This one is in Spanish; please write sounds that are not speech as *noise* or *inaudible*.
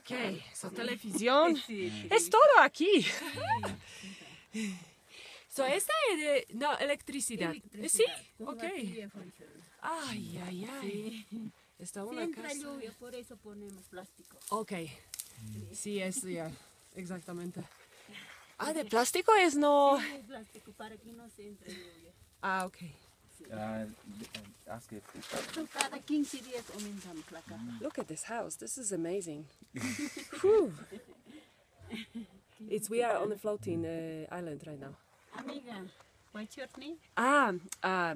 Ok, so televisión. *laughs* Sí, Es todo aquí. *laughs* So, esta es de, no, electricidad. Sí, ok. Ay, ay, ay. Está una Entra casa. lluvia, por eso ponemos plástico. Ok. Sí, es ya, exactamente. Ah, de plástico es no. Sí, plástico para que no se entre lluvia. Ah, ok. Ah, haz que So, cada 15 días aumentamos la *laughs* casa. Look at this house. This is amazing. *laughs* It's we are on a floating uh, island right now. Amiga, what's your name? Ah, ah,